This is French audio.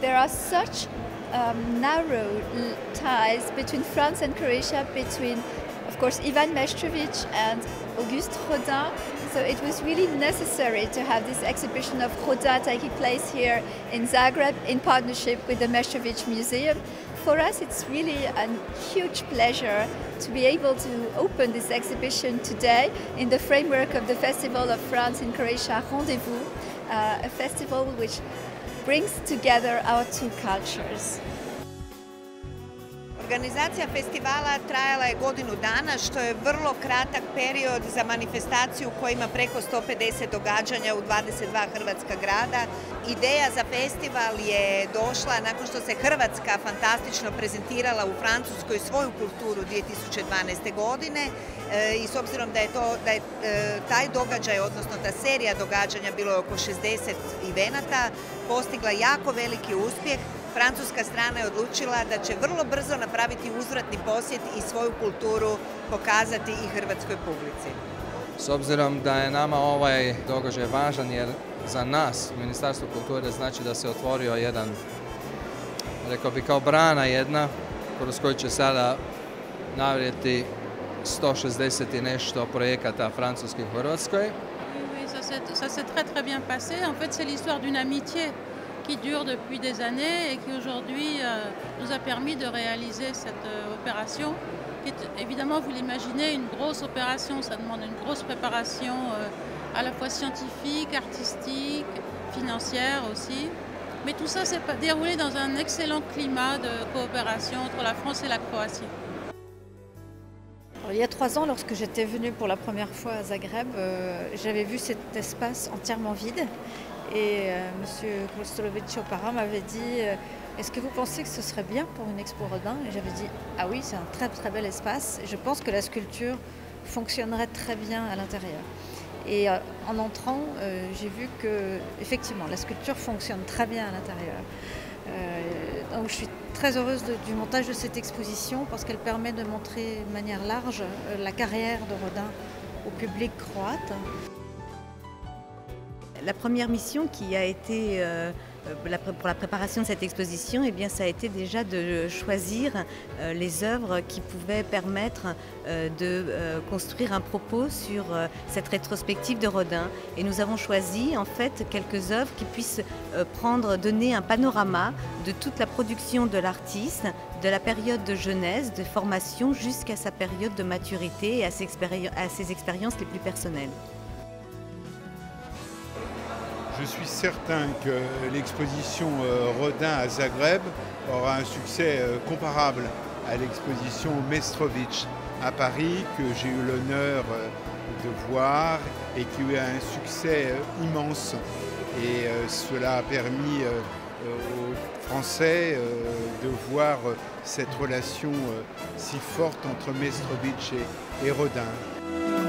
there are such um, narrow ties between France and Croatia, between, of course, Ivan Meshtrovic and Auguste Rodin. So it was really necessary to have this exhibition of Rodin taking place here in Zagreb in partnership with the Meshtrovic Museum. For us, it's really a huge pleasure to be able to open this exhibition today in the framework of the Festival of France in Croatia Rendezvous, uh, a festival which brings together our two cultures. Organizacija festivala trajala je godinu dana, što je vrlo kratak period za manifestaciju koja ima preko 150 događanja u 22 hrvatska grada. Ideja za festival je došla nakon što se Hrvatska fantastično prezentirala u Francuskoj svoju kulturu 2012. godine e, i s obzirom da je, to, da je e, taj događaj, odnosno ta serija događanja, bilo je oko 60 evenata, postigla jako veliki uspjeh, Francuska strana je odlučila da će vrlo brzo napraviti uzvratni posjet i svoju kulturu pokazati i hrvatskoj publici. S obzirom da je nama ovaj događaj važan jer za nas, Ministarstvo kulture, znači da se otvorio jedan, rekao bi kao brana jedna, kroz koju će sada navrijeti 160 i nešto projekata francuskih u Hrvatskoj. Oui, ça s'est très très bien passé. En fait, c'est l'histoire d'une amitié qui dure depuis des années et qui aujourd'hui euh, nous a permis de réaliser cette euh, opération. Évidemment, vous l'imaginez, une grosse opération, ça demande une grosse préparation euh, à la fois scientifique, artistique, financière aussi. Mais tout ça s'est déroulé dans un excellent climat de coopération entre la France et la Croatie. il y a trois ans, lorsque j'étais venue pour la première fois à Zagreb, j'avais vu cet espace entièrement vide. Et euh, M. Kostolovic Opara m'avait dit euh, Est-ce que vous pensez que ce serait bien pour une expo Rodin? Et j'avais dit Ah oui, c'est un très très bel espace. je pense que la sculpture fonctionnerait très bien à l'intérieur. Et euh, en entrant, j'ai vu que effectivement la sculpture fonctionne très bien à l'intérieur. Donc je suis très heureuse du montage de cette exposition parce qu'elle permet de montrer de manière large la carrière de Rodin au public croate. La première mission qui a été euh, pour la préparation de cette exposition, eh ça a été déjà de choisir euh, les œuvres qui pouvaient permettre euh, de construire un propos sur cette rétrospective de Rodin. Et nous avons choisi en fait quelques œuvres qui puissent donner un panorama de toute la production de l'artiste, de la période de jeunesse, de formation jusqu'à sa période de maturité et à ses expériences les plus personnelles. Je suis certain que l'exposition euh, Rodin à Zagreb aura un succès euh, comparable à l'exposition Mestrovic à Paris que j'ai eu l'honneur euh, de voir et qui a eu un succès immense. Et cela a permis aux Français de voir cette relation si forte entre Mestrovic et Rodin.